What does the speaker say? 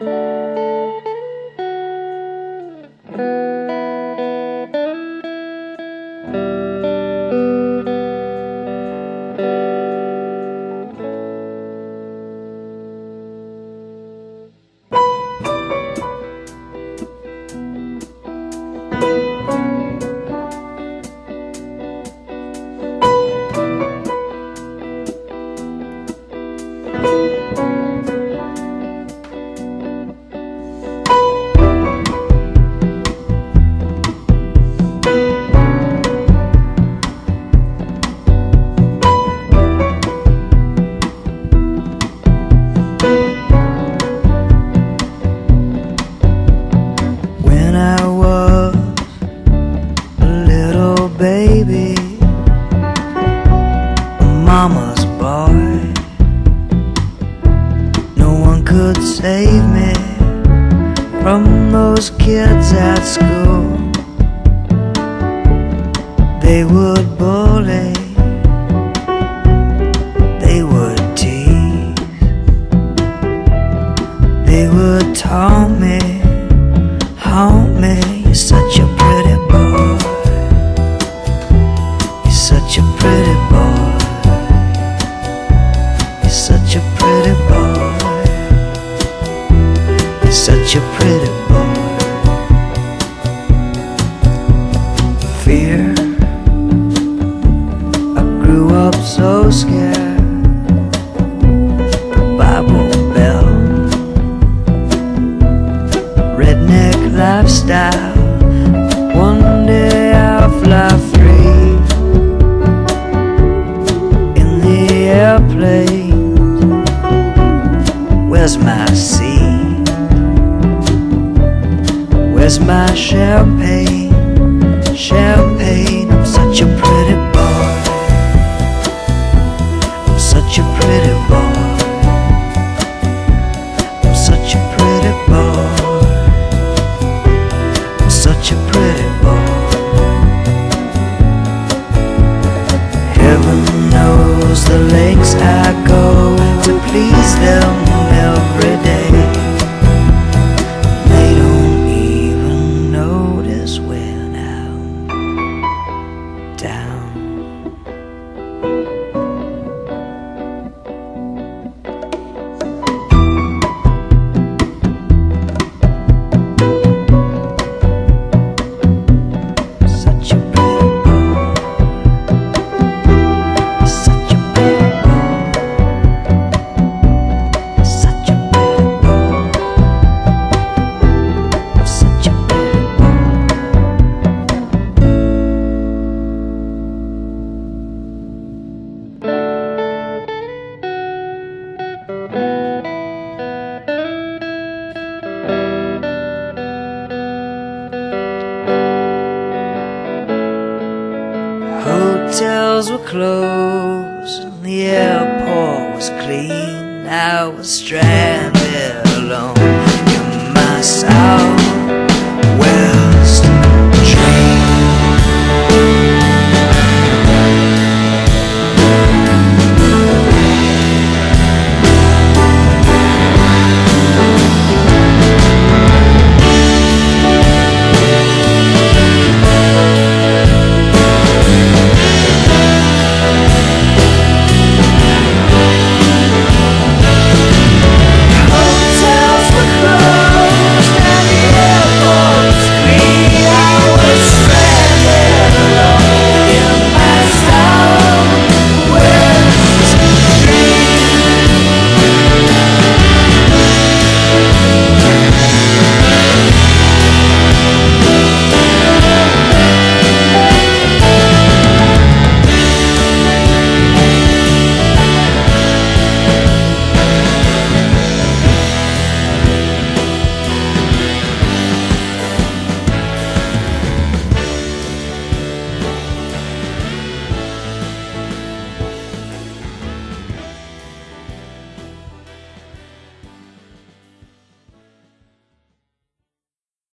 When save me from those kids at school. They would bully, such a pretty boy. Fear. I grew up so scared. Bible belt redneck lifestyle. One day I'll fly free in the airplane. Where's my Where's my champagne? Champagne, I'm such a pretty boy. I'm such a pretty boy. I'm such a pretty boy. I'm such a pretty boy. Heaven knows the lengths I go to please them every Hotels were closed and the airport was clean. I was stranded alone in my South